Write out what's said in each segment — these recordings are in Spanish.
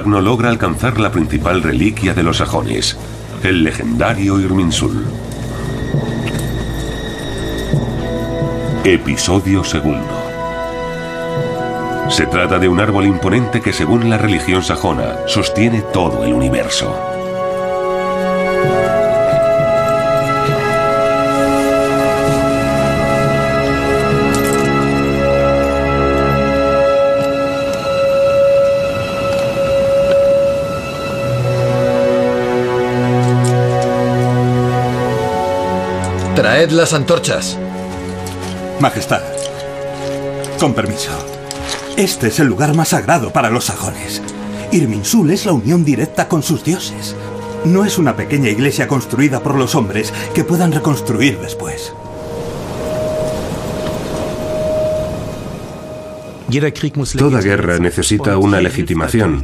Carlomagno logra alcanzar la principal reliquia de los sajones, el legendario Irminsul. Episodio segundo. Se trata de un árbol imponente que según la religión sajona sostiene todo el universo. Traed las antorchas. Majestad, con permiso. Este es el lugar más sagrado para los sajones. Irminsul es la unión directa con sus dioses. No es una pequeña iglesia construida por los hombres que puedan reconstruir después. Toda guerra necesita una legitimación.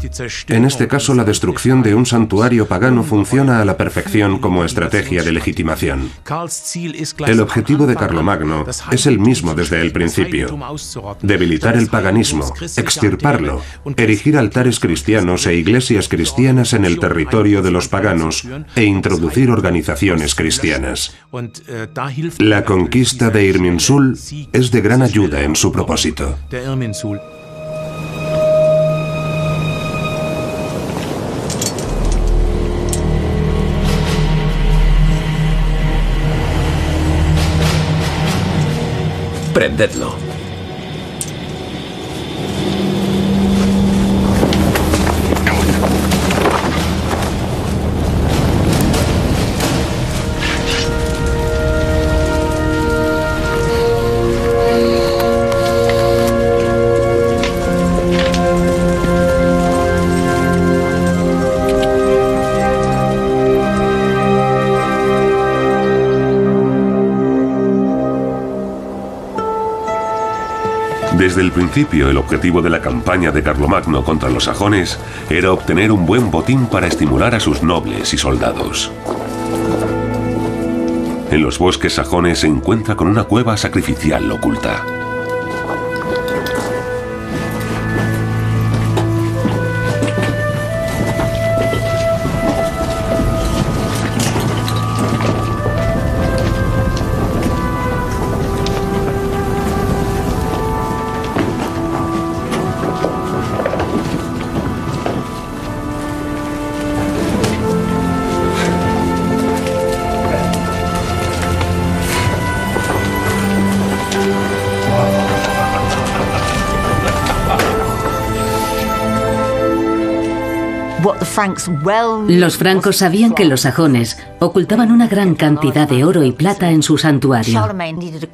En este caso, la destrucción de un santuario pagano funciona a la perfección como estrategia de legitimación. El objetivo de Carlomagno es el mismo desde el principio. Debilitar el paganismo, extirparlo, erigir altares cristianos e iglesias cristianas en el territorio de los paganos e introducir organizaciones cristianas. La conquista de Irminsul es de gran ayuda en su propósito. Prendedlo. Principio, el objetivo de la campaña de Carlomagno contra los sajones era obtener un buen botín para estimular a sus nobles y soldados. En los bosques sajones se encuentra con una cueva sacrificial oculta. Los francos sabían que los sajones ocultaban una gran cantidad de oro y plata en su santuario.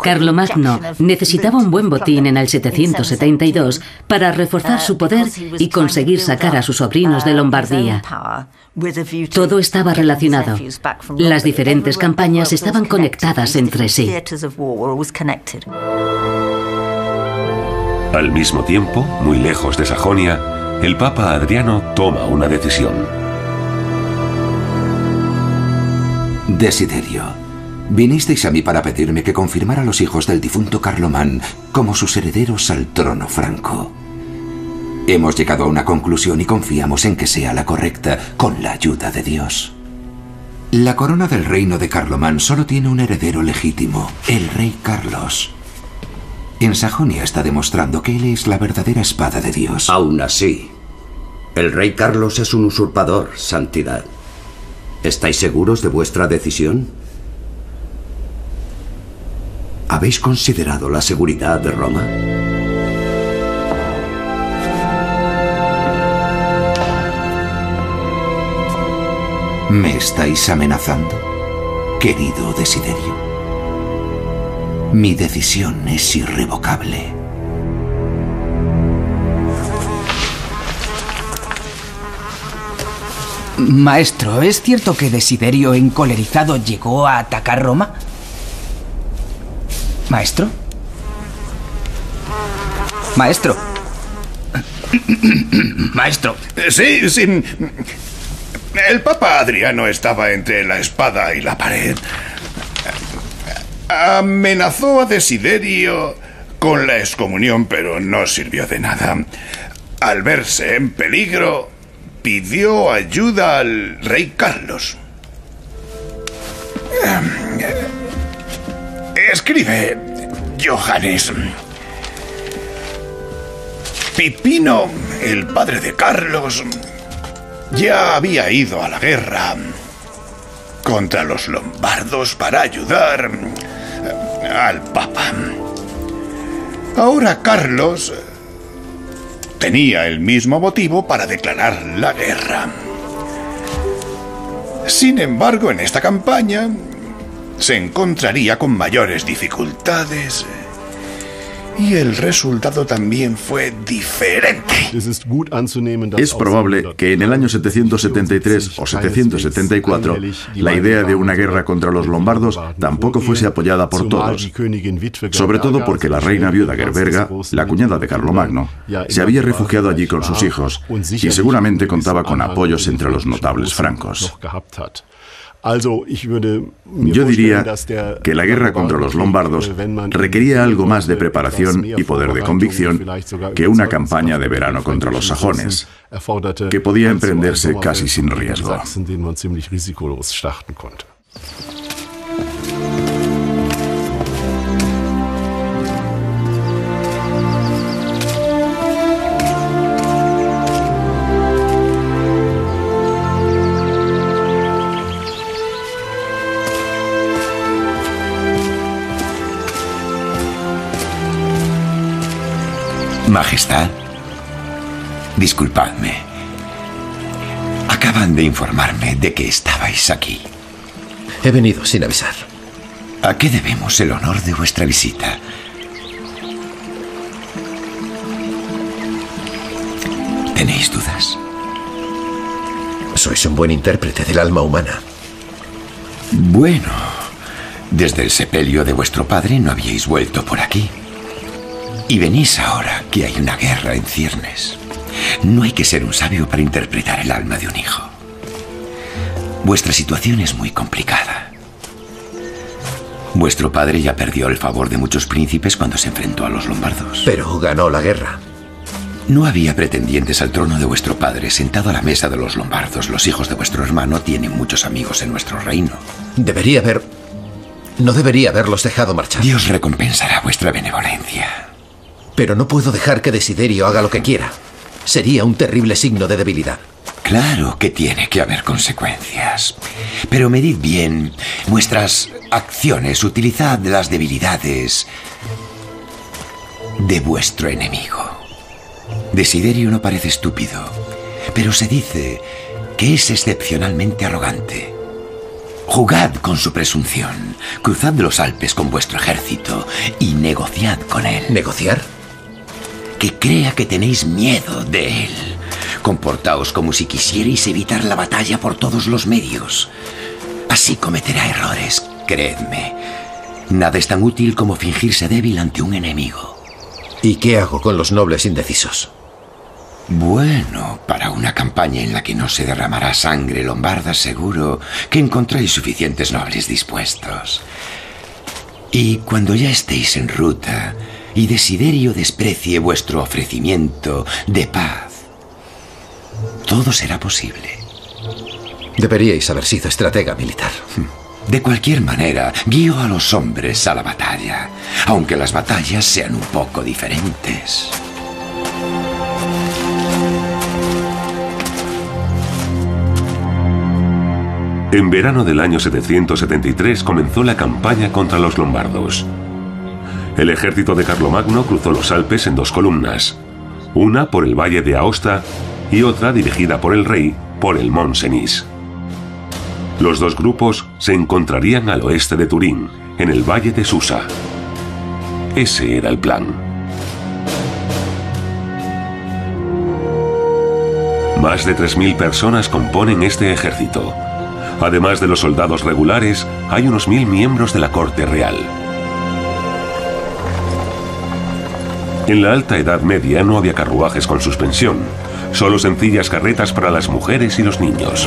Carlomagno necesitaba un buen botín en el 772 para reforzar su poder y conseguir sacar a sus sobrinos de Lombardía. Todo estaba relacionado. Las diferentes campañas estaban conectadas entre sí. Al mismo tiempo, muy lejos de Sajonia, el Papa Adriano toma una decisión. Desiderio, vinisteis a mí para pedirme que confirmara a los hijos del difunto Carlomán como sus herederos al trono franco. Hemos llegado a una conclusión y confiamos en que sea la correcta, con la ayuda de Dios. La corona del reino de Carlomán solo tiene un heredero legítimo, el rey Carlos. En Sajonia está demostrando que él es la verdadera espada de Dios. Aún así, el rey Carlos es un usurpador, Santidad. ¿Estáis seguros de vuestra decisión? ¿Habéis considerado la seguridad de Roma? ¿Me estáis amenazando, querido Desiderio? Mi decisión es irrevocable. Maestro, ¿es cierto que Desiderio encolerizado llegó a atacar Roma? Maestro. Maestro. Maestro. Sí, sin... El Papa Adriano estaba entre la espada y la pared. Amenazó a Desiderio con la excomunión, pero no sirvió de nada. Al verse en peligro, pidió ayuda al rey Carlos. Escribe, Johannes. Pipino, el padre de Carlos, ya había ido a la guerra contra los lombardos para ayudar al Papa. Ahora Carlos tenía el mismo motivo para declarar la guerra. Sin embargo, en esta campaña se encontraría con mayores dificultades y el resultado también fue diferente. Es probable que en el año 773 o 774 la idea de una guerra contra los lombardos tampoco fuese apoyada por todos, sobre todo porque la reina viuda Gerberga, la cuñada de Carlomagno, se había refugiado allí con sus hijos y seguramente contaba con apoyos entre los notables francos. Yo diría que la guerra contra los lombardos requería algo más de preparación y poder de convicción que una campaña de verano contra los sajones, que podía emprenderse casi sin riesgo. Majestad, disculpadme. Acaban de informarme de que estabais aquí. He venido sin avisar. ¿A qué debemos el honor de vuestra visita? ¿Tenéis dudas? Sois un buen intérprete del alma humana. Bueno, desde el sepelio de vuestro padre no habíais vuelto por aquí. Y venís ahora que hay una guerra en ciernes. No hay que ser un sabio para interpretar el alma de un hijo. Vuestra situación es muy complicada. Vuestro padre ya perdió el favor de muchos príncipes cuando se enfrentó a los lombardos. Pero ganó la guerra. No había pretendientes al trono de vuestro padre sentado a la mesa de los lombardos. Los hijos de vuestro hermano tienen muchos amigos en nuestro reino. Debería haber... No debería haberlos dejado marchar. Dios recompensará vuestra benevolencia. Pero no puedo dejar que Desiderio haga lo que quiera. Sería un terrible signo de debilidad. Claro que tiene que haber consecuencias. Pero medid bien vuestras acciones. Utilizad las debilidades de vuestro enemigo. Desiderio no parece estúpido, pero se dice que es excepcionalmente arrogante. Jugad con su presunción, cruzad los Alpes con vuestro ejército y negociad con él. ¿Negociar? Que crea que tenéis miedo de él. Comportaos como si quisierais evitar la batalla por todos los medios. Así cometerá errores, creedme. Nada es tan útil como fingirse débil ante un enemigo. ¿Y qué hago con los nobles indecisos? Bueno, para una campaña en la que no se derramará sangre lombarda, seguro que encontráis suficientes nobles dispuestos. Y cuando ya estéis en ruta, y Desiderio desprecie vuestro ofrecimiento de paz, todo será posible. Deberíais haber sido estratega militar. De cualquier manera, guío a los hombres a la batalla, aunque las batallas sean un poco diferentes. En verano del año 773 comenzó la campaña contra los lombardos. El ejército de Carlomagno cruzó los Alpes en dos columnas, una por el valle de Aosta y otra dirigida por el rey por el Mont Cenis. Los dos grupos se encontrarían al oeste de Turín, en el valle de Susa. Ese era el plan. Más de 3.000 personas componen este ejército. Además de los soldados regulares, hay unos mil miembros de la corte real. En la alta Edad Media no había carruajes con suspensión, Solo sencillas carretas para las mujeres y los niños.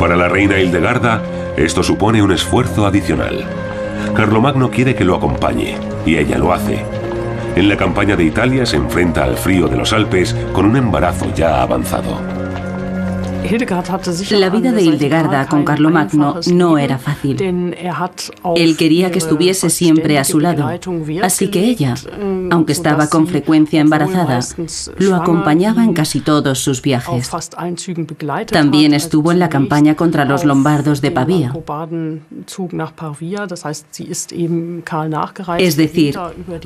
Para la reina Hildegarda, esto supone un esfuerzo adicional. Carlomagno quiere que lo acompañe, y ella lo hace. En la campaña de Italia se enfrenta al frío de los Alpes con un embarazo ya avanzado. La vida de Hildegarda con Carlomagno no era fácil. Él quería que estuviese siempre a su lado, así que ella, aunque estaba con frecuencia embarazada, lo acompañaba en casi todos sus viajes. También estuvo en la campaña contra los lombardos de Pavía. Es decir,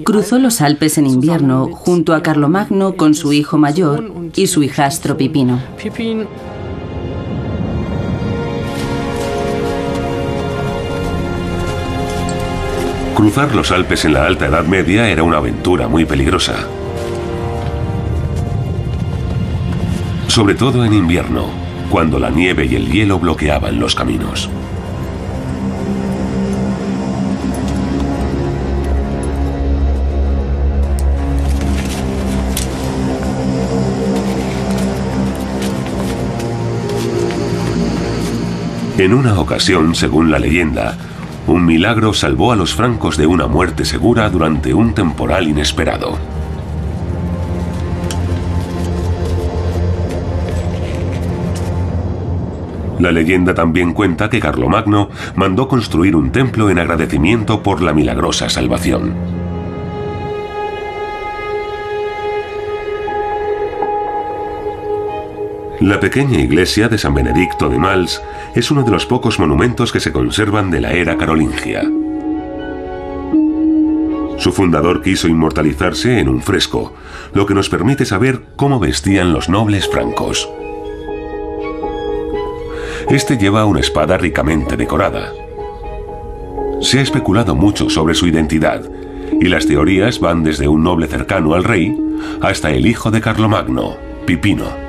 cruzó los Alpes en invierno junto a Carlomagno con su hijo mayor y su hijastro Pipino. Cruzar los Alpes en la Alta Edad Media era una aventura muy peligrosa. Sobre todo en invierno, cuando la nieve y el hielo bloqueaban los caminos. En una ocasión, según la leyenda, un milagro salvó a los francos de una muerte segura durante un temporal inesperado. La leyenda también cuenta que Carlomagno mandó construir un templo en agradecimiento por la milagrosa salvación. La pequeña iglesia de San Benedicto de Mals es uno de los pocos monumentos que se conservan de la era carolingia. Su fundador quiso inmortalizarse en un fresco, lo que nos permite saber cómo vestían los nobles francos. Este lleva una espada ricamente decorada. Se ha especulado mucho sobre su identidad, y las teorías van desde un noble cercano al rey hasta el hijo de Carlomagno, Pipino.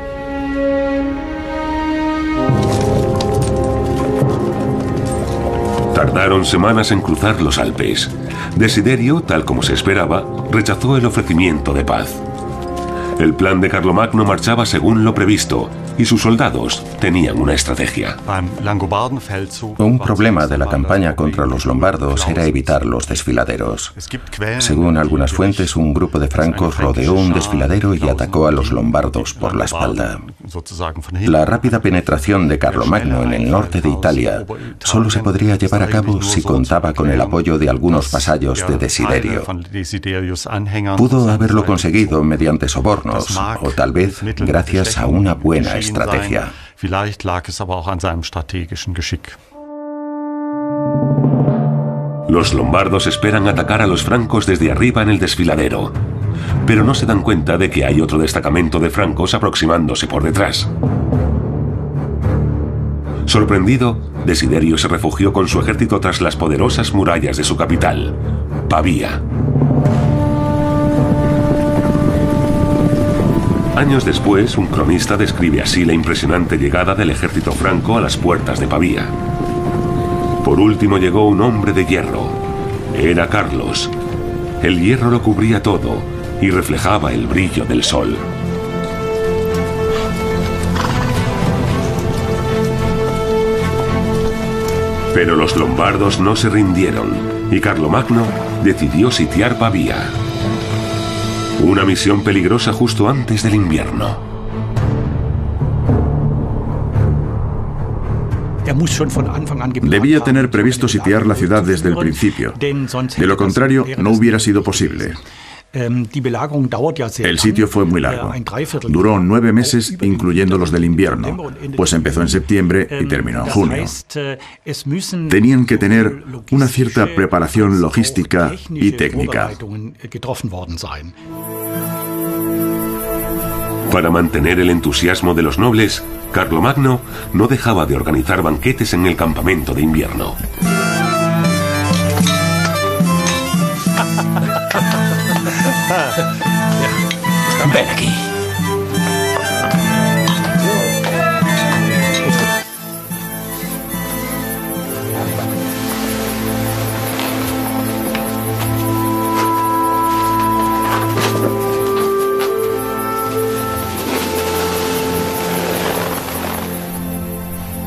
Semanas en cruzar los Alpes. Desiderio, tal como se esperaba, rechazó el ofrecimiento de paz. El plan de Carlomagno marchaba según lo previsto, y sus soldados tenían una estrategia. Un problema de la campaña contra los lombardos era evitar los desfiladeros. Según algunas fuentes, un grupo de francos rodeó un desfiladero y atacó a los lombardos por la espalda. La rápida penetración de Carlomagno en el norte de Italia solo se podría llevar a cabo si contaba con el apoyo de algunos vasallos de Desiderio. Pudo haberlo conseguido mediante sobornos o tal vez gracias a una buena estrategia. Los lombardos esperan atacar a los francos desde arriba en el desfiladero, pero no se dan cuenta de que hay otro destacamento de francos aproximándose por detrás. Sorprendido, Desiderio se refugió con su ejército tras las poderosas murallas de su capital, Pavía. Años después, un cronista describe así la impresionante llegada del ejército franco a las puertas de Pavía. Por último llegó un hombre de hierro. Era Carlos. El hierro lo cubría todo y reflejaba el brillo del sol. Pero los lombardos no se rindieron y Carlomagno decidió sitiar Pavía. Una misión peligrosa justo antes del invierno. Debía tener previsto sitiar la ciudad desde el principio. De lo contrario, no hubiera sido posible. El sitio fue muy largo. Duró nueve meses, incluyendo los del invierno, pues empezó en septiembre y terminó en junio. Tenían que tener una cierta preparación logística y técnica. Para mantener el entusiasmo de los nobles, Carlomagno no dejaba de organizar banquetes en el campamento de invierno. Ven aquí.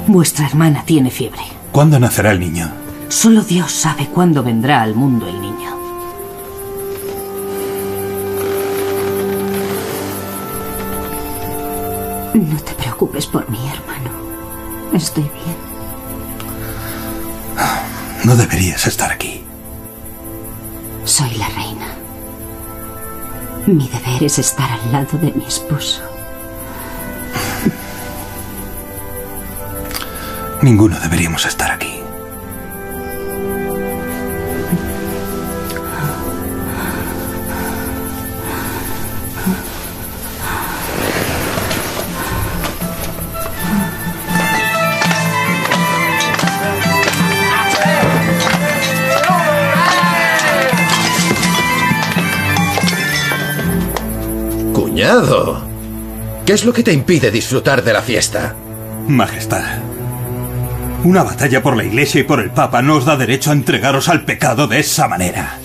Vuestra hermana tiene fiebre. ¿Cuándo nacerá el niño? Solo Dios sabe cuándo vendrá al mundo el niño. Preocupes por mí, hermano. Estoy bien. No deberías estar aquí. Soy la reina. Mi deber es estar al lado de mi esposo. Ninguno deberíamos estar ¿qué es lo que te impide disfrutar de la fiesta? Majestad, una batalla por la Iglesia y por el Papa no os da derecho a entregaros al pecado de esa manera.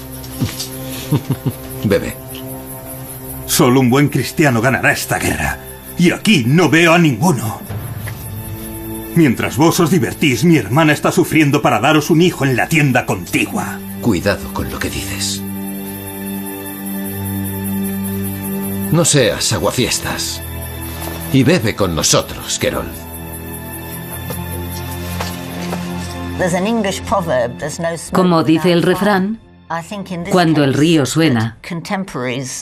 Bebe. Solo un buen cristiano ganará esta guerra. Y aquí no veo a ninguno. Mientras vos os divertís, mi hermana está sufriendo para daros un hijo en la tienda contigua. Cuidado con lo que dices. No seas aguafiestas. Y bebe con nosotros, Querol. Como dice el refrán, cuando el río suena,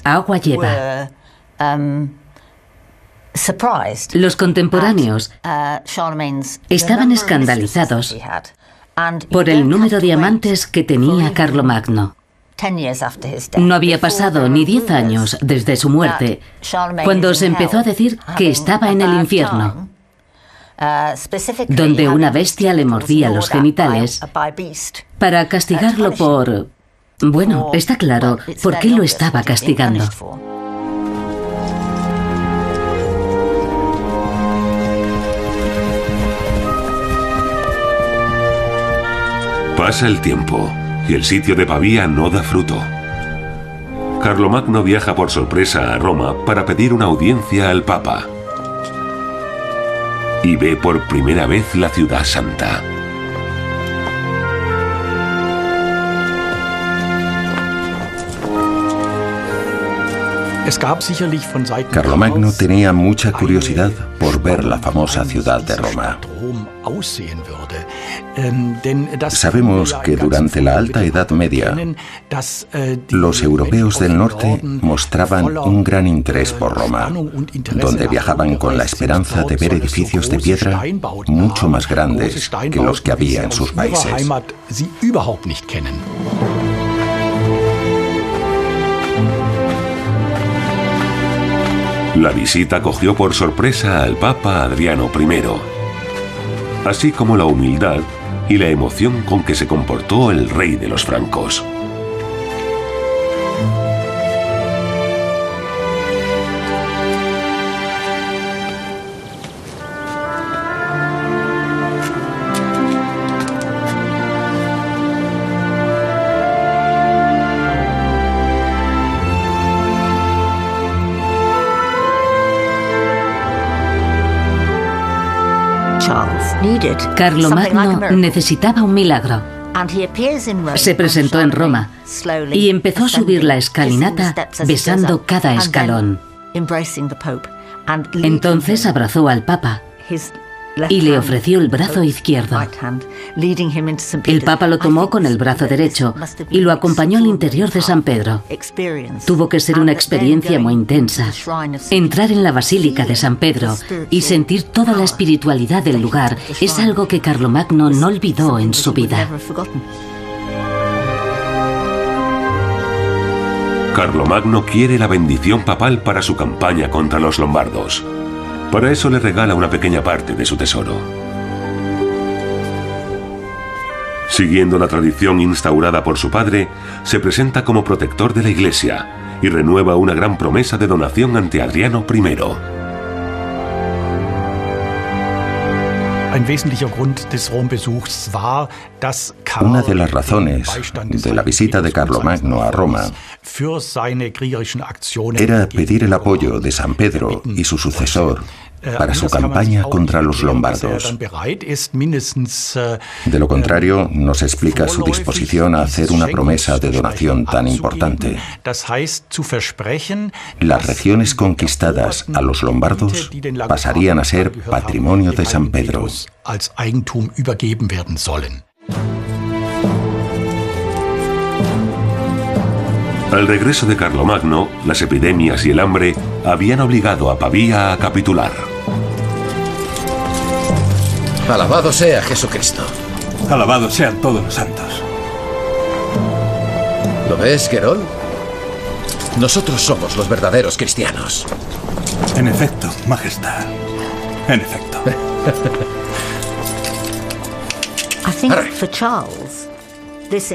agua lleva. Los contemporáneos estaban escandalizados por el número de amantes que tenía Carlomagno. No había pasado ni diez años desde su muerte cuando se empezó a decir que estaba en el infierno, donde una bestia le mordía los genitales para castigarlo por... Bueno, está claro por qué lo estaba castigando. Pasa el tiempo y el sitio de Pavía no da fruto. Carlomagno viaja por sorpresa a Roma para pedir una audiencia al Papa. Y ve por primera vez la ciudad santa. Carlomagno tenía mucha curiosidad por ver la famosa ciudad de Roma. Sabemos que durante la Alta Edad Media, los europeos del norte mostraban un gran interés por Roma, donde viajaban con la esperanza de ver edificios de piedra mucho más grandes que los que había en sus países. La visita cogió por sorpresa al Papa Adriano I, así como la humildad y la emoción con que se comportó el rey de los francos. Carlomagno necesitaba un milagro. Se presentó en Roma y empezó a subir la escalinata besando cada escalón. Entonces abrazó al Papa y le ofreció el brazo izquierdo. El Papa lo tomó con el brazo derecho y lo acompañó al interior de San Pedro. Tuvo que ser una experiencia muy intensa. Entrar en la Basílica de San Pedro y sentir toda la espiritualidad del lugar es algo que Carlomagno no olvidó en su vida. Carlomagno quiere la bendición papal para su campaña contra los lombardos. Para eso le regala una pequeña parte de su tesoro. Siguiendo la tradición instaurada por su padre, se presenta como protector de la iglesia y renueva una gran promesa de donación ante Adriano I. Una de las razones de la visita de Carlomagno a Roma era pedir el apoyo de San Pedro y su sucesor para su campaña contra los lombardos. De lo contrario, nos explica su disposición a hacer una promesa de donación tan importante. Las regiones conquistadas a los lombardos pasarían a ser patrimonio de San Pedro. Al regreso de Carlomagno, las epidemias y el hambre habían obligado a Pavía a capitular. Alabado sea Jesucristo. Alabado sean todos los santos. ¿Lo ves, Gerol? Nosotros somos los verdaderos cristianos. En efecto, Majestad. En efecto.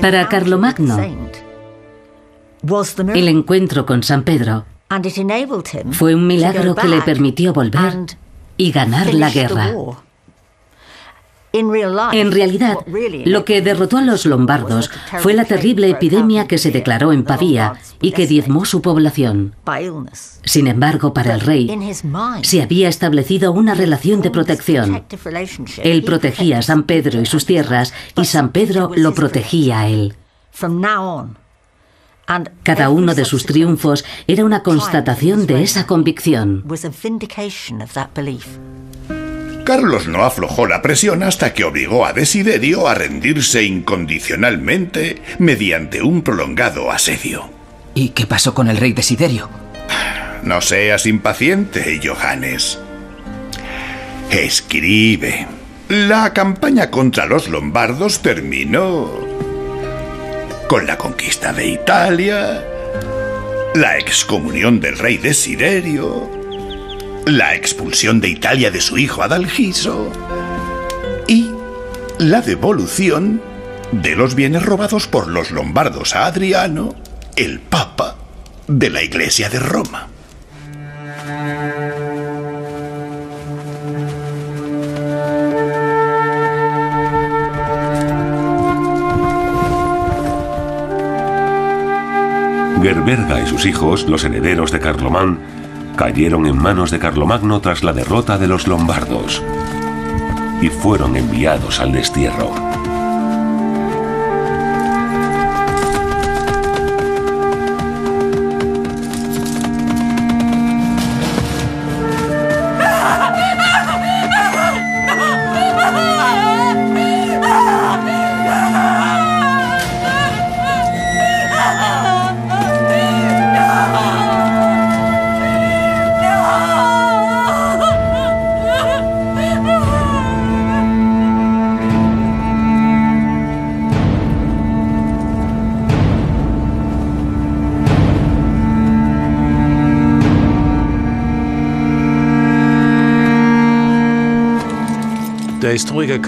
Para Carlomagno, el encuentro con San Pedro fue un milagro que le permitió volver y ganar la guerra. En realidad, lo que derrotó a los lombardos fue la terrible epidemia que se declaró en Pavía y que diezmó su población. Sin embargo, para el rey se había establecido una relación de protección. Él protegía a San Pedro y sus tierras y San Pedro lo protegía a él. Cada uno de sus triunfos era una constatación de esa convicción. Carlos no aflojó la presión hasta que obligó a Desiderio a rendirse incondicionalmente mediante un prolongado asedio. ¿Y qué pasó con el rey Desiderio? No seas impaciente, Johannes. Escribe. La campaña contra los lombardos terminó con la conquista de Italia, la excomunión del rey Desiderio, la expulsión de Italia de su hijo Adalgiso y la devolución de los bienes robados por los lombardos a Adriano, el papa de la Iglesia de Roma. Gerberga y sus hijos, los herederos de Carlomán, cayeron en manos de Carlomagno tras la derrota de los lombardos y fueron enviados al destierro.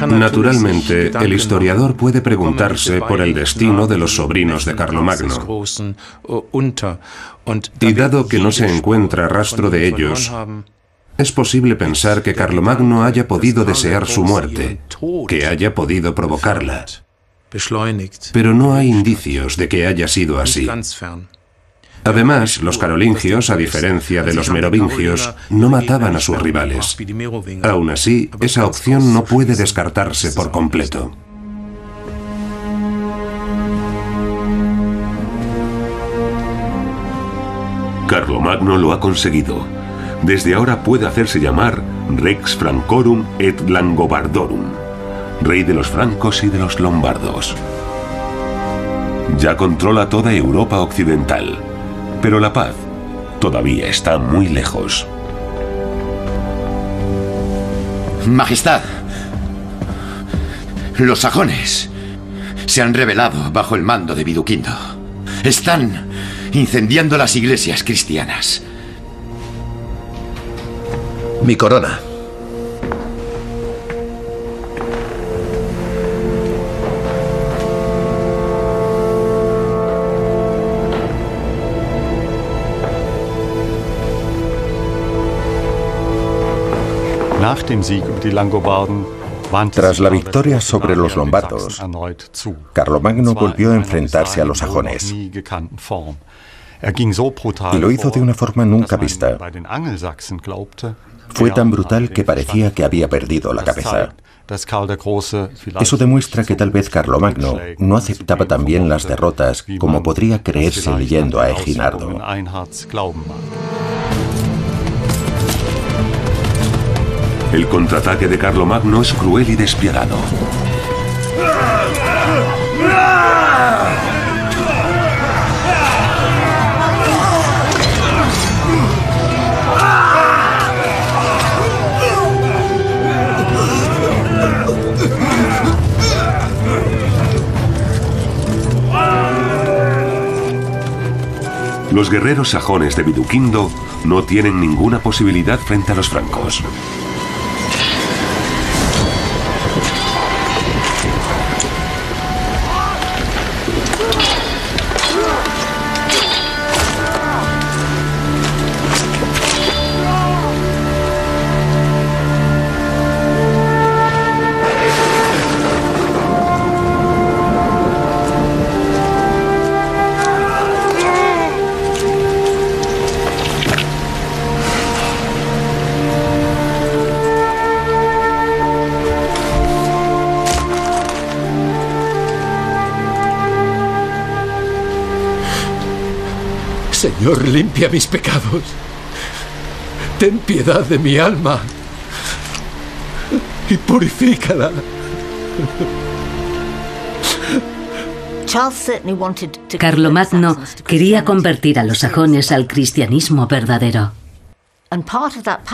Naturalmente, el historiador puede preguntarse por el destino de los sobrinos de Carlomagno. Y dado que no se encuentra rastro de ellos, es posible pensar que Carlomagno haya podido desear su muerte, que haya podido provocarla. Pero no hay indicios de que haya sido así. Además, los carolingios, a diferencia de los merovingios, no mataban a sus rivales. Aún así, esa opción no puede descartarse por completo. Carlomagno lo ha conseguido. Desde ahora puede hacerse llamar Rex Francorum et Langobardorum, rey de los francos y de los lombardos. Ya controla toda Europa occidental pero la paz todavía está muy lejos. Majestad, los sajones se han rebelado bajo el mando de Viduquindo. Están incendiando las iglesias cristianas. Mi corona. Tras la victoria sobre los lombardos, Carlomagno volvió a enfrentarse a los sajones. Y lo hizo de una forma nunca vista. Fue tan brutal que parecía que había perdido la cabeza. Eso demuestra que tal vez Carlomagno no aceptaba tan bien las derrotas como podría creerse leyendo a Eginardo. El contraataque de Carlomagno es cruel y despiadado. Los guerreros sajones de Viduquindo no tienen ninguna posibilidad frente a los francos. Señor, limpia mis pecados. Ten piedad de mi alma y purifícala. Carlomagno quería convertir a los sajones al cristianismo verdadero.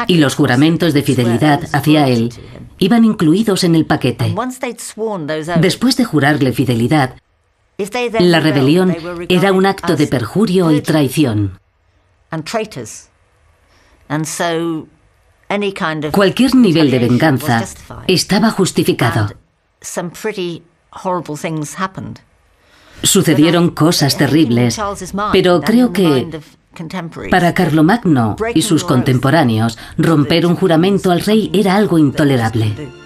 Y los juramentos de fidelidad hacia él iban incluidos en el paquete. Después de jurarle fidelidad, la rebelión era un acto de perjurio y traición. Cualquier nivel de venganza estaba justificado. Sucedieron cosas terribles, pero creo que para Carlomagno y sus contemporáneos, romper un juramento al rey era algo intolerable.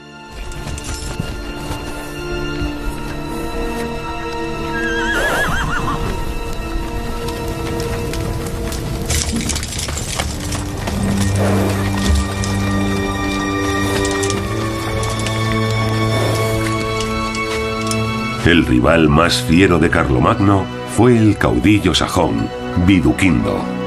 El rival más fiero de Carlomagno fue el caudillo sajón, Viduquindo.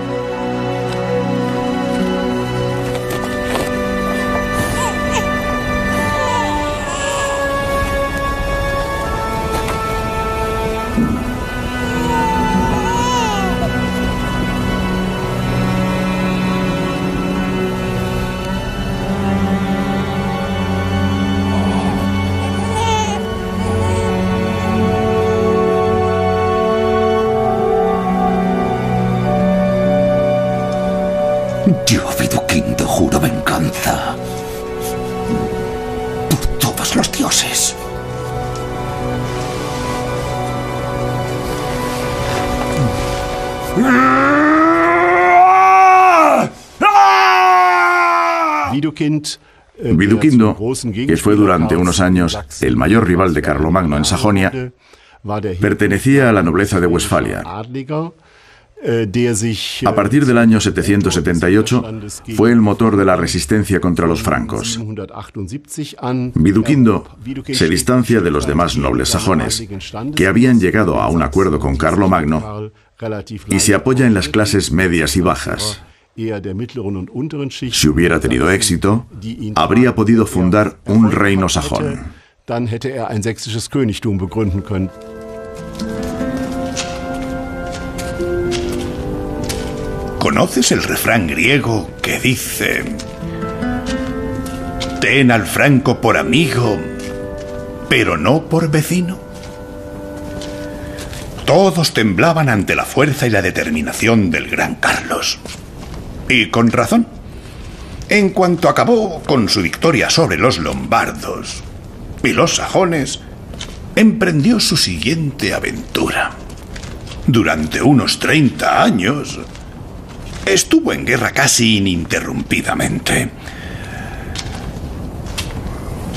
Que fue durante unos años el mayor rival de Carlomagno en Sajonia, pertenecía a la nobleza de Westfalia. A partir del año 778 fue el motor de la resistencia contra los francos. Viduquindo se distancia de los demás nobles sajones, que habían llegado a un acuerdo con Carlomagno, y se apoya en las clases medias y bajas. Si hubiera tenido éxito, habría podido fundar un reino sajón. ¿Conoces el refrán griego que dice, ten al franco por amigo, pero no por vecino? Todos temblaban ante la fuerza y la determinación del gran Carlos. Y con razón. En cuanto acabó con su victoria sobre los lombardos y los sajones, emprendió su siguiente aventura. Durante unos 30 años, estuvo en guerra casi ininterrumpidamente.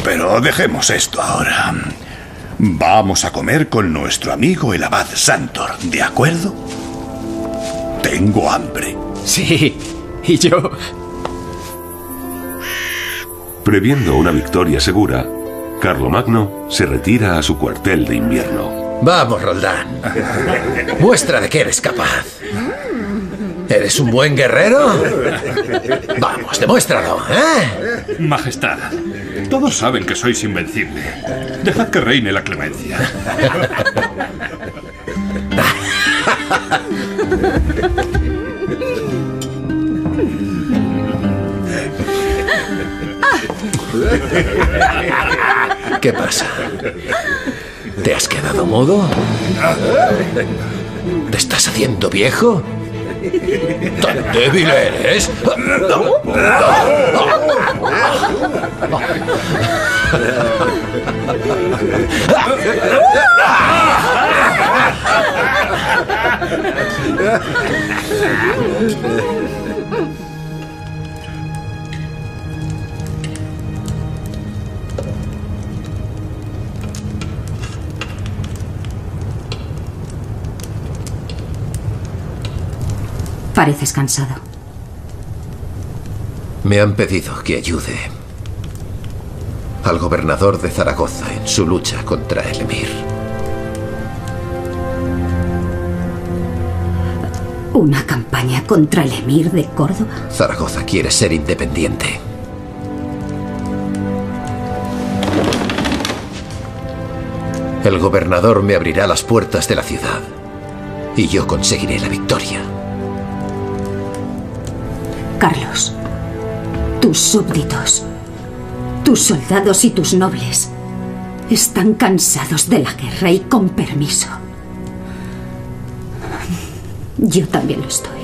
Pero dejemos esto ahora. Vamos a comer con nuestro amigo el abad Santor, ¿de acuerdo? Tengo hambre. Sí, y yo. Previendo una victoria segura, Carlomagno se retira a su cuartel de invierno. Vamos, Roldán. Muestra de que eres capaz. ¿Eres un buen guerrero? Vamos, demuéstralo, ¿eh? Majestad, todos saben que sois invencible. Dejad que reine la clemencia. ¿Qué pasa? ¿Te has quedado mudo? ¿Te estás haciendo viejo? ¿Tan débil eres? Pareces cansado. Me han pedido que ayude al gobernador de Zaragoza en su lucha contra el emir. ¿Una campaña contra el emir de Córdoba? Zaragoza quiere ser independiente. El gobernador me abrirá las puertas de la ciudad y yo conseguiré la victoria. Carlos, tus súbditos, tus soldados y tus nobles están cansados de la guerra y con permiso. Yo también lo estoy.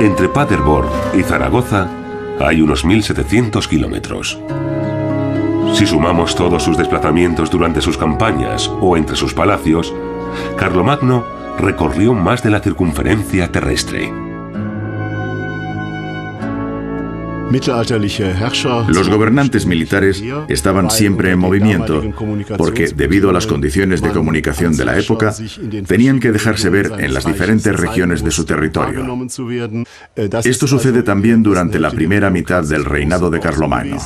Entre Paderborn y Zaragoza hay unos 1.700 kilómetros. Si sumamos todos sus desplazamientos durante sus campañas o entre sus palacios, Carlomagno recorrió más de la circunferencia terrestre. Los gobernantes militares estaban siempre en movimiento porque, debido a las condiciones de comunicación de la época, tenían que dejarse ver en las diferentes regiones de su territorio. Esto sucede también durante la primera mitad del reinado de Carlomagno.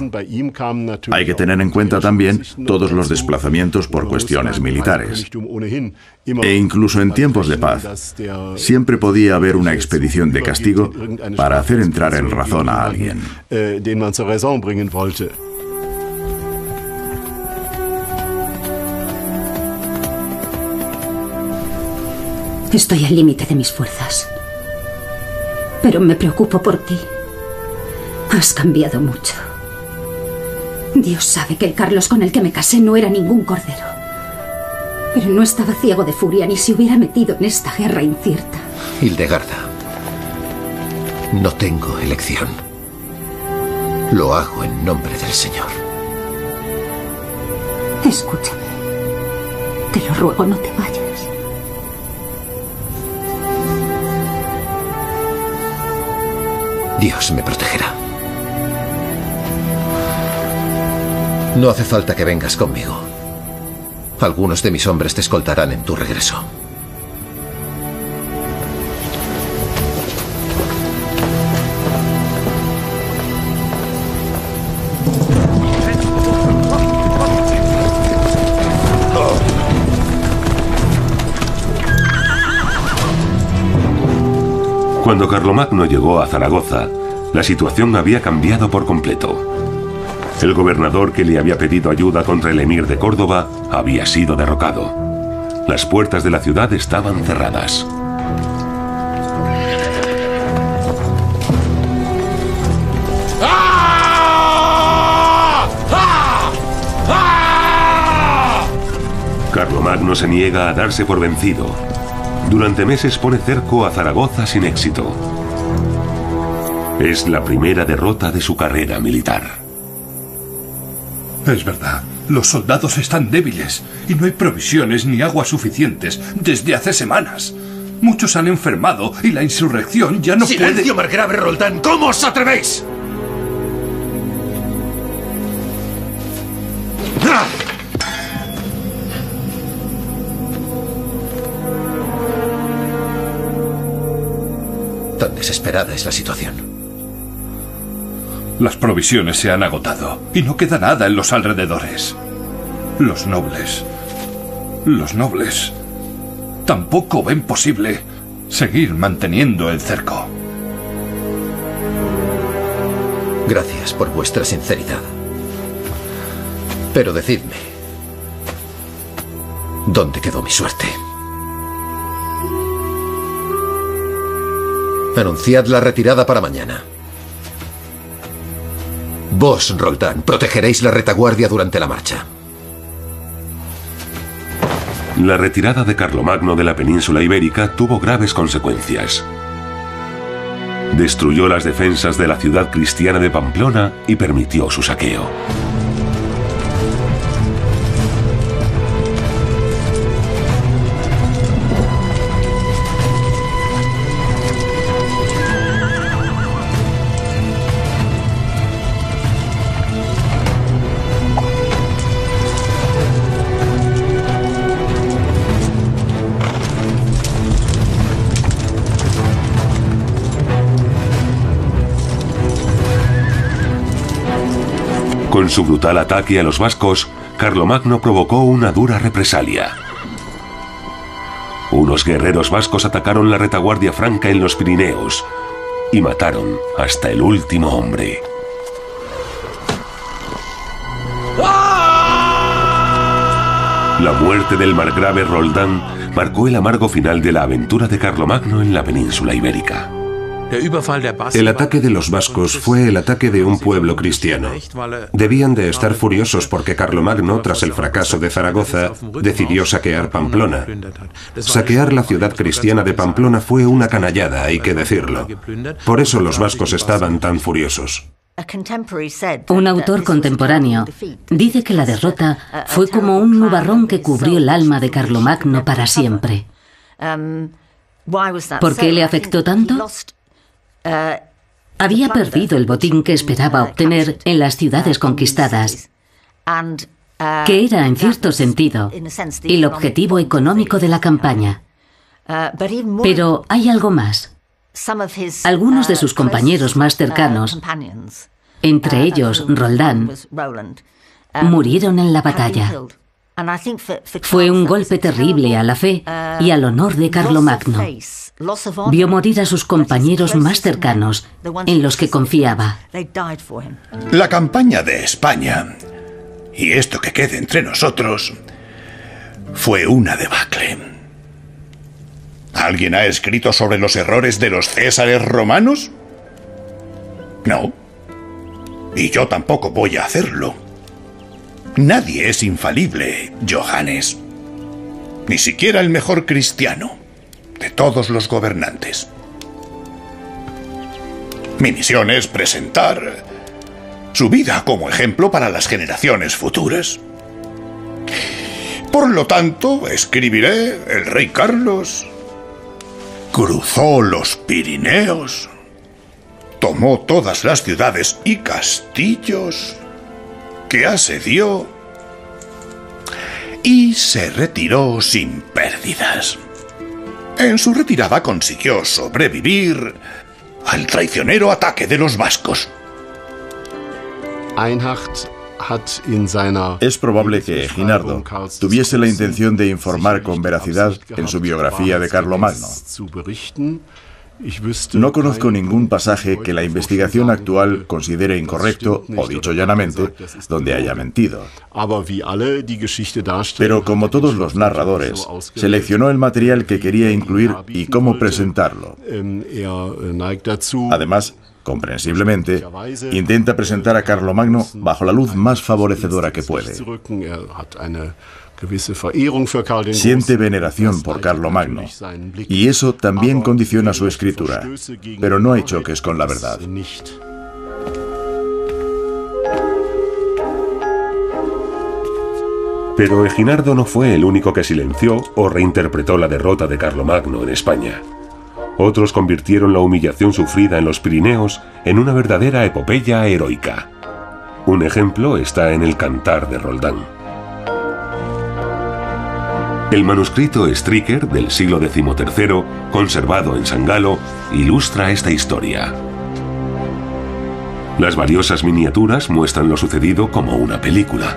Hay que tener en cuenta también todos los desplazamientos por cuestiones militares. E incluso en tiempos de paz, siempre podía haber una expedición de castigo para hacer entrar en razón a alguien. wollte. Estoy al límite de mis fuerzas. Pero me preocupo por ti. Has cambiado mucho. Dios sabe que el Carlos con el que me casé no era ningún cordero. Pero no estaba ciego de furia ni se hubiera metido en esta guerra incierta. Hildegarda, no tengo elección. Lo hago en nombre del Señor. Escúchame. Te lo ruego, no te vayas. Dios me protegerá. No hace falta que vengas conmigo. Algunos de mis hombres te escoltarán en tu regreso. Cuando Carlomagno llegó a Zaragoza, la situación había cambiado por completo. El gobernador que le había pedido ayuda contra el emir de Córdoba había sido derrocado. Las puertas de la ciudad estaban cerradas. Carlomagno se niega a darse por vencido. Durante meses pone cerco a Zaragoza sin éxito. Es la primera derrota de su carrera militar. Es verdad. Los soldados están débiles y no hay provisiones ni agua suficientes desde hace semanas. Muchos han enfermado y la insurrección ya no ¡Silencio, puede... margrave Roldán! ¿Cómo os atrevéis? Tan desesperada es la situación. Las provisiones se han agotado y no queda nada en los alrededores. Los nobles, los nobles, tampoco ven posible seguir manteniendo el cerco. Gracias por vuestra sinceridad. Pero decidme, ¿dónde quedó mi suerte? Anunciad la retirada para mañana. Vos, Roldán, protegeréis la retaguardia durante la marcha. La retirada de Carlomagno de la península ibérica tuvo graves consecuencias. Destruyó las defensas de la ciudad cristiana de Pamplona y permitió su saqueo. Con su brutal ataque a los vascos, Carlomagno provocó una dura represalia. Unos guerreros vascos atacaron la retaguardia franca en los Pirineos y mataron hasta el último hombre. La muerte del margrave Roldán marcó el amargo final de la aventura de Carlomagno en la península ibérica. El ataque de los vascos fue el ataque de un pueblo cristiano. Debían de estar furiosos porque Carlomagno, tras el fracaso de Zaragoza, decidió saquear Pamplona. Saquear la ciudad cristiana de Pamplona fue una canallada, hay que decirlo. Por eso los vascos estaban tan furiosos. Un autor contemporáneo dice que la derrota fue como un nubarrón que cubrió el alma de Carlomagno para siempre. ¿Por qué le afectó tanto? Había perdido el botín que esperaba obtener en las ciudades conquistadas, que era, en cierto sentido, el objetivo económico de la campaña. Pero hay algo más. Algunos de sus compañeros más cercanos, entre ellos Roldán, murieron en la batalla. Fue un golpe terrible a la fe y al honor de Carlomagno. Vio morir a sus compañeros más cercanos, en los que confiaba. La campaña de España, y esto que quede entre nosotros, fue una debacle. ¿Alguien ha escrito sobre los errores de los césares romanos? No. Y yo tampoco voy a hacerlo. Nadie es infalible, Johannes. Ni siquiera el mejor cristiano de todos los gobernantes. Mi misión es presentar su vida como ejemplo para las generaciones futuras. Por lo tanto, escribiré, el rey Carlos cruzó los Pirineos, tomó todas las ciudades y castillos que asedió y se retiró sin pérdidas. En su retirada consiguió sobrevivir al traicionero ataque de los vascos. Es probable que Ginardo tuviese la intención de informar con veracidad en su biografía de Carlomagno. No conozco ningún pasaje que la investigación actual considere incorrecto, o dicho llanamente, donde haya mentido. Pero como todos los narradores, seleccionó el material que quería incluir y cómo presentarlo. Además, comprensiblemente, intenta presentar a Carlomagno bajo la luz más favorecedora que puede. Siente veneración por Carlomagno y eso también condiciona su escritura, pero no hay choques con la verdad. Pero Eginardo no fue el único que silenció o reinterpretó la derrota de Carlomagno en España. Otros convirtieron la humillación sufrida en los Pirineos en una verdadera epopeya heroica. Un ejemplo está en el Cantar de Roldán. El manuscrito Stricker del siglo XIII, conservado en San Galo, ilustra esta historia. Las valiosas miniaturas muestran lo sucedido como una película.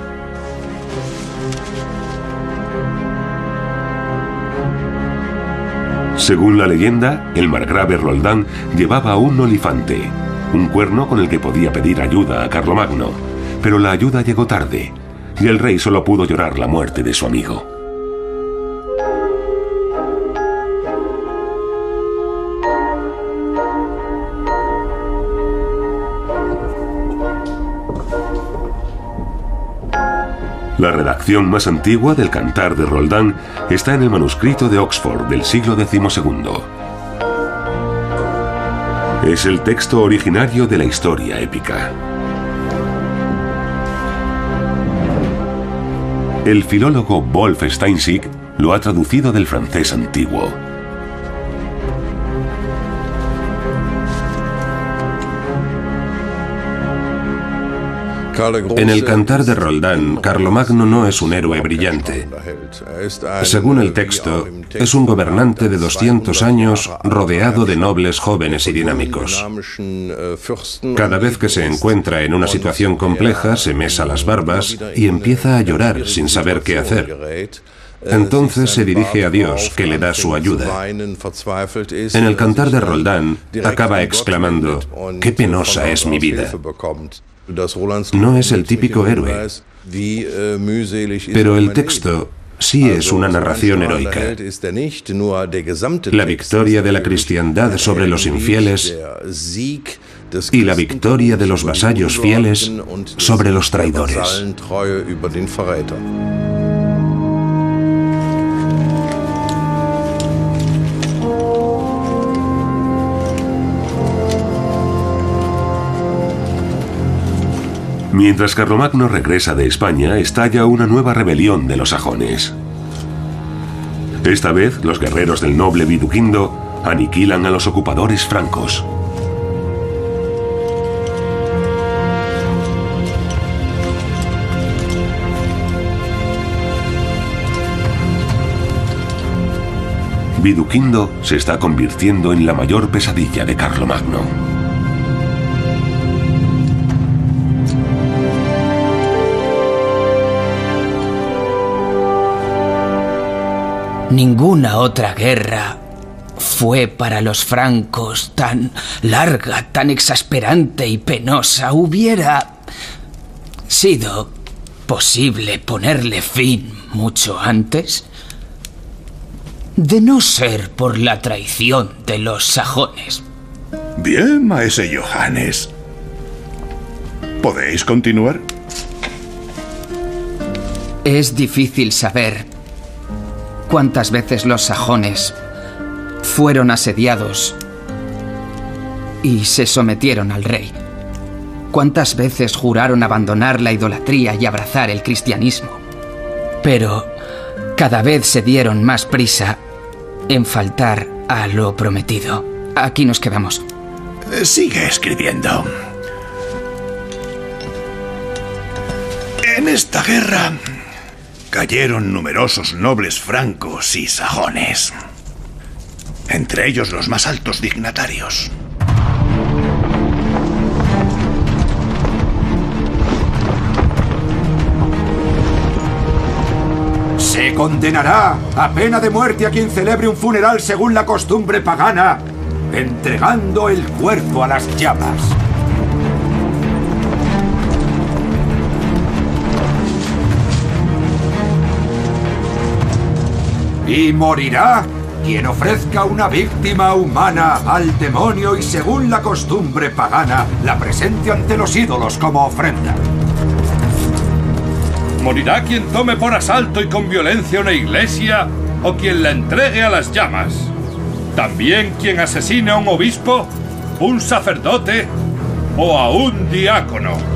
Según la leyenda, el margrave Roldán llevaba un olifante, un cuerno con el que podía pedir ayuda a Carlomagno, pero la ayuda llegó tarde, y el rey solo pudo llorar la muerte de su amigo. La redacción más antigua del Cantar de Roldán está en el manuscrito de Oxford del siglo XII. Es el texto originario de la historia épica. El filólogo Wolf Steinsick lo ha traducido del francés antiguo. En el cantar de Roldán, Carlomagno no es un héroe brillante. Según el texto, es un gobernante de 200 años rodeado de nobles jóvenes y dinámicos. Cada vez que se encuentra en una situación compleja, se mesa las barbas y empieza a llorar sin saber qué hacer. Entonces se dirige a Dios, que le da su ayuda. En el cantar de Roldán, acaba exclamando, ¡qué penosa es mi vida! No es el típico héroe, pero el texto sí es una narración heroica. La victoria de la cristiandad sobre los infieles y la victoria de los vasallos fieles sobre los traidores. Mientras Carlomagno regresa de España, estalla una nueva rebelión de los sajones. Esta vez, los guerreros del noble Viduquindo aniquilan a los ocupadores francos. Viduquindo se está convirtiendo en la mayor pesadilla de Carlomagno. Ninguna otra guerra fue para los francos tan larga, tan exasperante y penosa. Hubiera sido posible ponerle fin mucho antes, de no ser por la traición de los sajones. Bien, maese Johannes. ¿Podéis continuar? Es difícil saber cuántas veces los sajones fueron asediados y se sometieron al rey. Cuántas veces juraron abandonar la idolatría y abrazar el cristianismo. Pero cada vez se dieron más prisa en faltar a lo prometido. Aquí nos quedamos. Eh, sigue escribiendo. En esta guerra cayeron numerosos nobles francos y sajones, entre ellos los más altos dignatarios. Se condenará a pena de muerte a quien celebre un funeral según la costumbre pagana, entregando el cuerpo a las llamas. Y morirá quien ofrezca una víctima humana al demonio y según la costumbre pagana la presente ante los ídolos como ofrenda. Morirá quien tome por asalto y con violencia una iglesia o quien la entregue a las llamas. También quien asesine a un obispo, un sacerdote o a un diácono.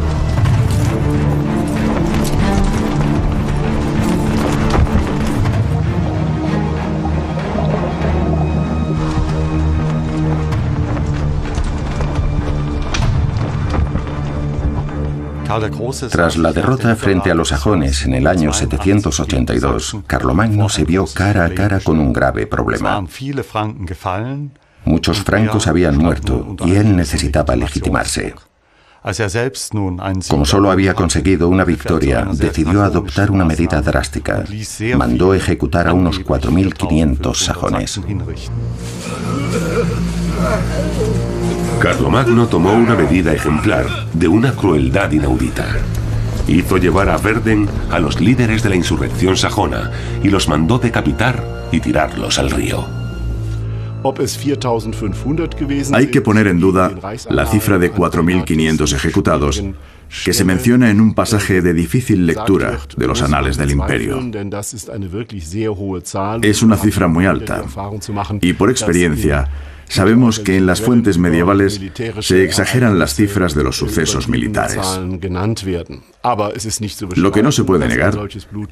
Tras la derrota frente a los sajones en el año 782, Carlomagno se vio cara a cara con un grave problema. Muchos francos habían muerto y él necesitaba legitimarse. Como solo había conseguido una victoria, decidió adoptar una medida drástica. Mandó ejecutar a unos 4.500 sajones. Carlomagno tomó una medida ejemplar de una crueldad inaudita. Hizo llevar a Verden a los líderes de la insurrección sajona y los mandó decapitar y tirarlos al río. Hay que poner en duda la cifra de 4.500 ejecutados que se menciona en un pasaje de difícil lectura de los anales del imperio. Es una cifra muy alta y por experiencia Sabemos que en las fuentes medievales se exageran las cifras de los sucesos militares. Lo que no se puede negar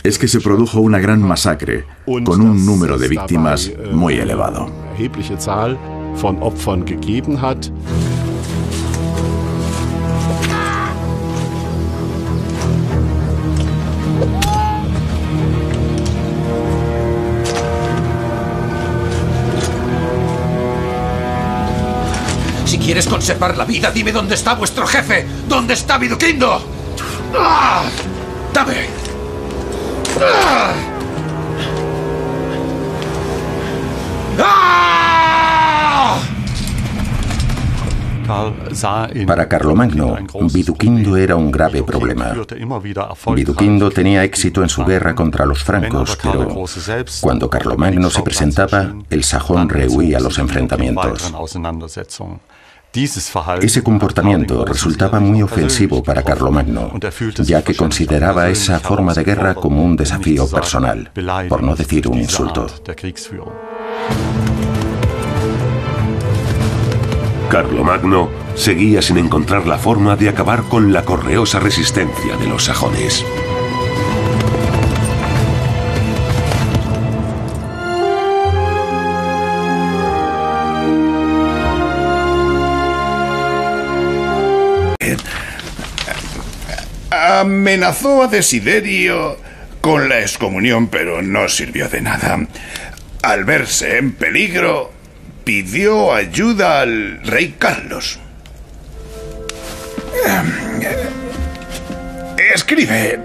es que se produjo una gran masacre con un número de víctimas muy elevado. Quieres conservar la vida, dime dónde está vuestro jefe. ¿Dónde está Viduquindo? ¡Ah! ¡Dame! ¡Ah! Para Carlomagno, Viduquindo era un grave problema. Viduquindo tenía éxito en su guerra contra los francos, pero cuando Carlomagno se presentaba, el sajón rehuía los enfrentamientos. Ese comportamiento resultaba muy ofensivo para Carlomagno, ya que consideraba esa forma de guerra como un desafío personal, por no decir un insulto. Carlomagno seguía sin encontrar la forma de acabar con la correosa resistencia de los sajones. Amenazó a Desiderio con la excomunión, pero no sirvió de nada. Al verse en peligro, pidió ayuda al rey Carlos. Escribe,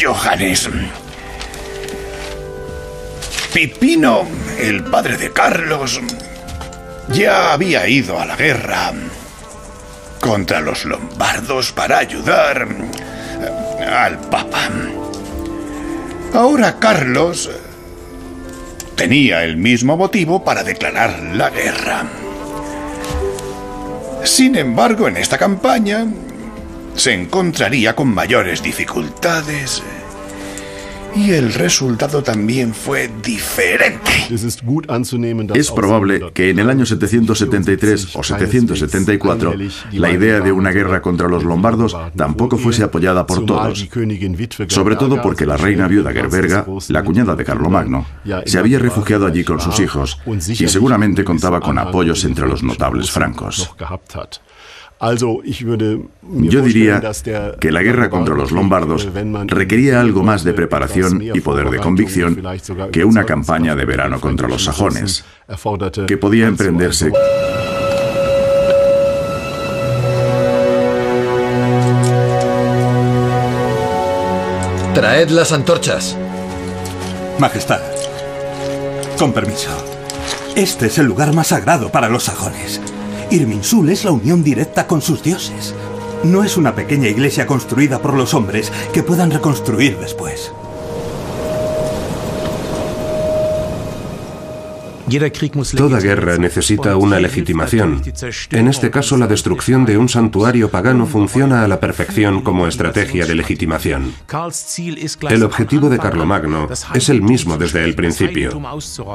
Johannes. Pipino, el padre de Carlos, ya había ido a la guerra contra los lombardos para ayudar al Papa. Ahora Carlos tenía el mismo motivo para declarar la guerra. Sin embargo, en esta campaña se encontraría con mayores dificultades y el resultado también fue diferente. Es probable que en el año 773 o 774 la idea de una guerra contra los lombardos tampoco fuese apoyada por todos, sobre todo porque la reina viuda Gerberga, la cuñada de Carlomagno, se había refugiado allí con sus hijos y seguramente contaba con apoyos entre los notables francos. Yo diría que la guerra contra los lombardos requería algo más de preparación y poder de convicción que una campaña de verano contra los sajones, que podía emprenderse Traed las antorchas. Majestad, con permiso. Este es el lugar más sagrado para los sajones. Irminsul es la unión directa con sus dioses. No es una pequeña iglesia construida por los hombres que puedan reconstruir después. Toda guerra necesita una legitimación. En este caso, la destrucción de un santuario pagano funciona a la perfección como estrategia de legitimación. El objetivo de Carlomagno es el mismo desde el principio.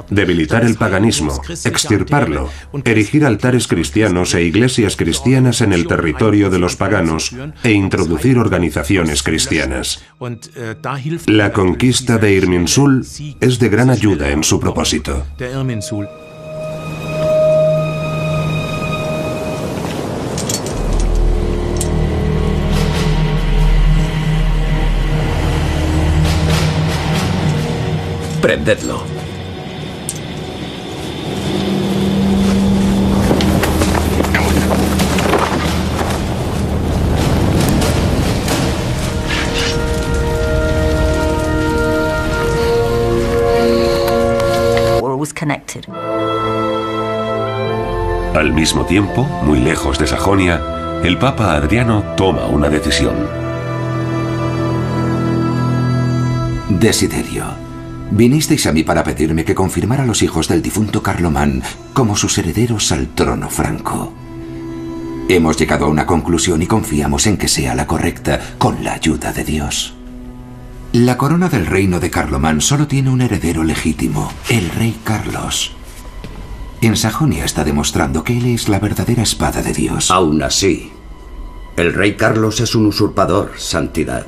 Debilitar el paganismo, extirparlo, erigir altares cristianos e iglesias cristianas en el territorio de los paganos e introducir organizaciones cristianas. La conquista de Irminsul es de gran ayuda en su propósito cónsul. Prendedlo. Al mismo tiempo, muy lejos de Sajonia, el Papa Adriano toma una decisión. Desiderio, vinisteis a mí para pedirme que confirmara a los hijos del difunto Carlomán como sus herederos al trono franco. Hemos llegado a una conclusión y confiamos en que sea la correcta, con la ayuda de Dios. La corona del reino de Carlomán solo tiene un heredero legítimo, el rey Carlos. En Sajonia está demostrando que él es la verdadera espada de Dios. Aún así, el rey Carlos es un usurpador, Santidad.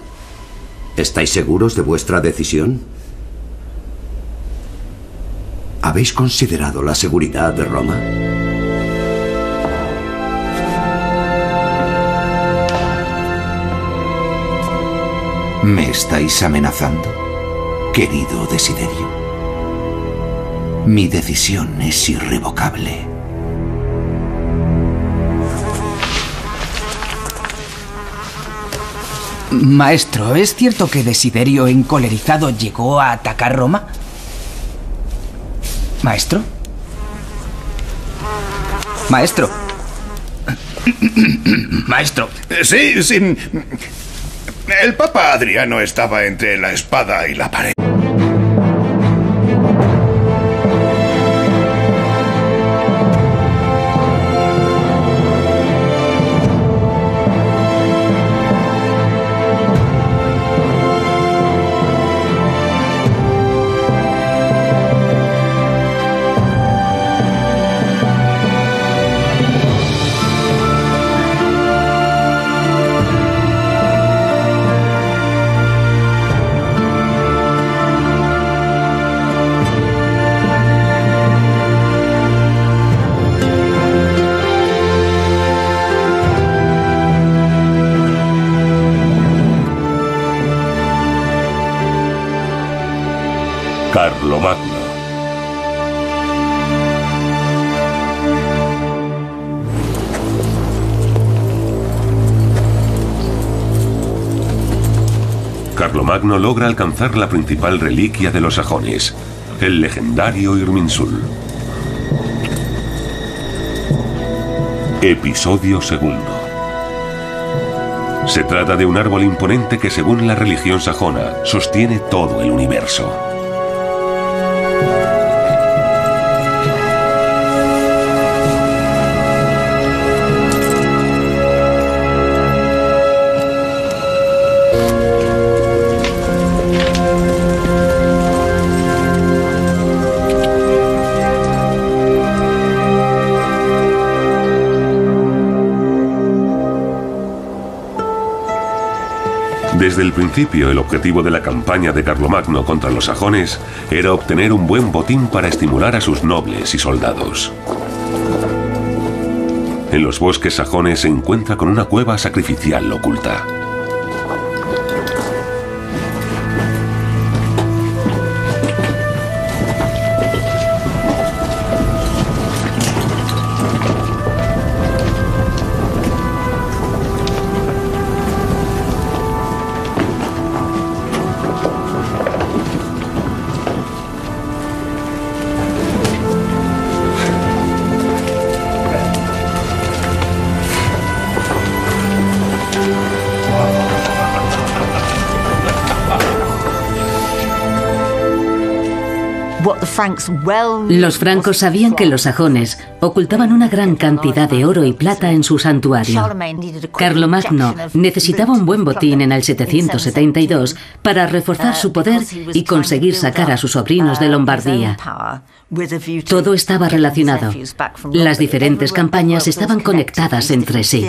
¿Estáis seguros de vuestra decisión? ¿Habéis considerado la seguridad de Roma? ¿Me estáis amenazando, querido Desiderio? Mi decisión es irrevocable. Maestro, ¿es cierto que Desiderio encolerizado llegó a atacar Roma? Maestro. Maestro. Maestro. Sí, sin... El Papa Adriano estaba entre la espada y la pared. Logra alcanzar la principal reliquia de los sajones, el legendario Irminsul. Episodio segundo. Se trata de un árbol imponente que según la religión sajona sostiene todo el universo. Desde el principio, el objetivo de la campaña de Carlomagno contra los sajones era obtener un buen botín para estimular a sus nobles y soldados. En los bosques sajones se encuentra con una cueva sacrificial oculta. Los francos sabían que los sajones ocultaban una gran cantidad de oro y plata en su santuario. Carlomagno necesitaba un buen botín en el 772 para reforzar su poder y conseguir sacar a sus sobrinos de Lombardía. Todo estaba relacionado. Las diferentes campañas estaban conectadas entre sí.